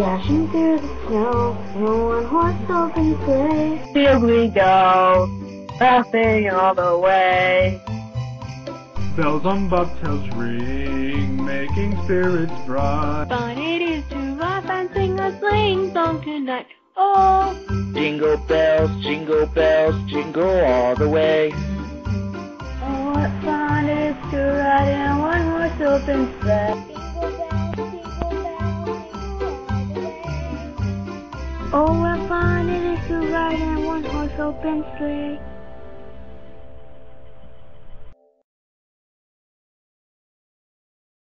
Dashing through the snow in a one-horse open sleigh. Field we go, laughing all the way. Bells on bobtails ring, making spirits bright. Fun it is to laugh and sing a sleighing song tonight. Oh, Jingle bells, jingle bells, jingle all the way. oh, what fun it is to ride in a one-horse open sleigh. Oh, what fun it is to ride in one-horse open sleigh.